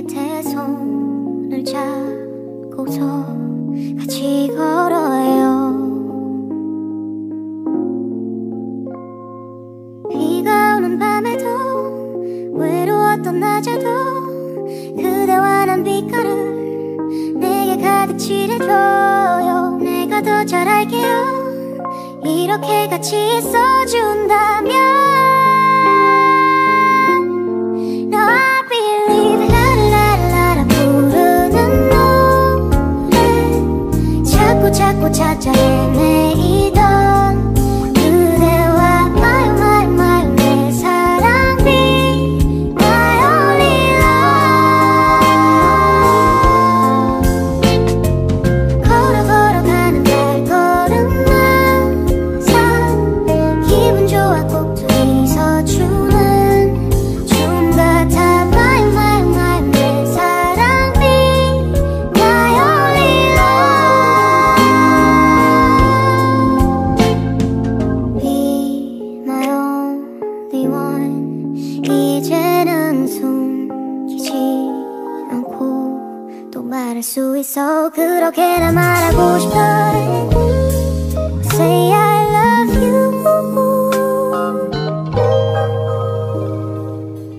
곁에 손을 잡고서 같이 걸어요. 비가 오는 밤에도 외로웠던 낮에도 그대와 난 빛깔을 내게 가득 칠해줘요. 내가 더 잘 알게요. 이렇게 같이 있어준다면 メイド 말할 수 있어. 그렇게나 말하고 싶어. Say I love you.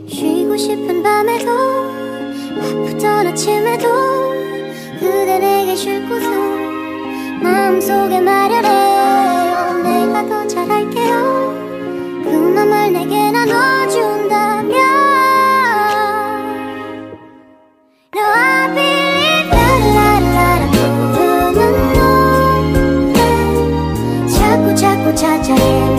쉬고 싶은 밤에도 바쁘던 아침에도 그대 내게 쉴 곳은 마음속에 마련해 trao cho em